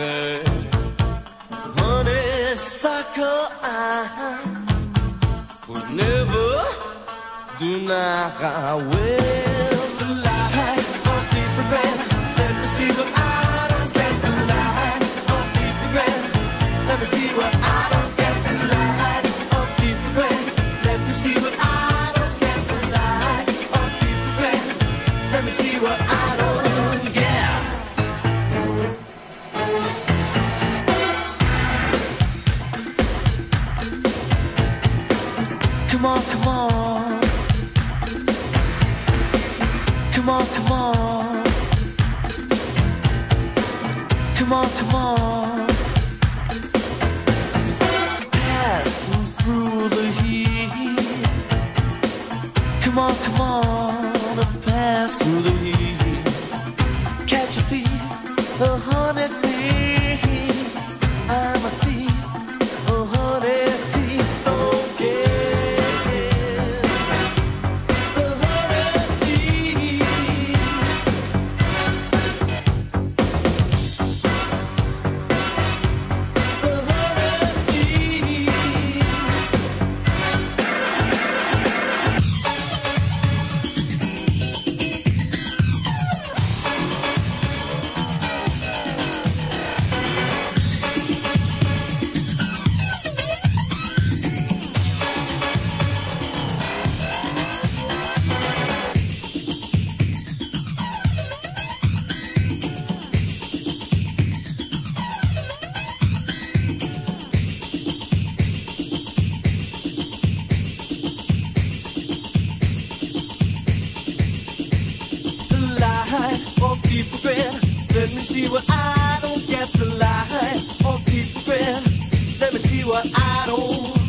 method. Honeysuckle, I uh-huh. would never deny. I will. Come on, come on. Passing through the heat. Come on, come on. Pass through the heat. Light of deep regret. Let me see what I don't get. The light of deep regret. Let me see what I don't